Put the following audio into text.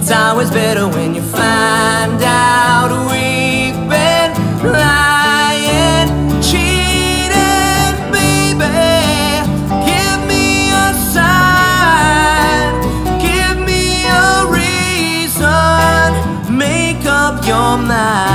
It's always better when you find out we've been lying, cheating, baby. Give me a sign, give me a reason, make up your mind.